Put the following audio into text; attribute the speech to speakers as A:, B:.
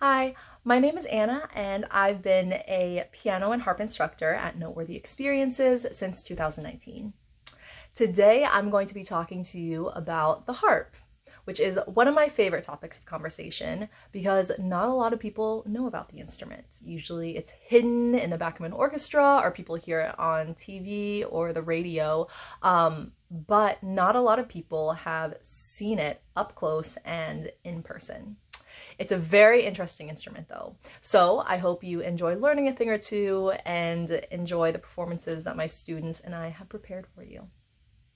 A: Hi, my name is Anna, and I've been a piano and harp instructor at Noteworthy Experiences since 2019. Today, I'm going to be talking to you about the harp, which is one of my favorite topics of conversation because not a lot of people know about the instrument. Usually, it's hidden in the back of an orchestra, or people hear it on TV or the radio, um, but not a lot of people have seen it up close and in person. It's a very interesting instrument though. So I hope you enjoy learning a thing or two and enjoy the performances that my students and I have prepared for you.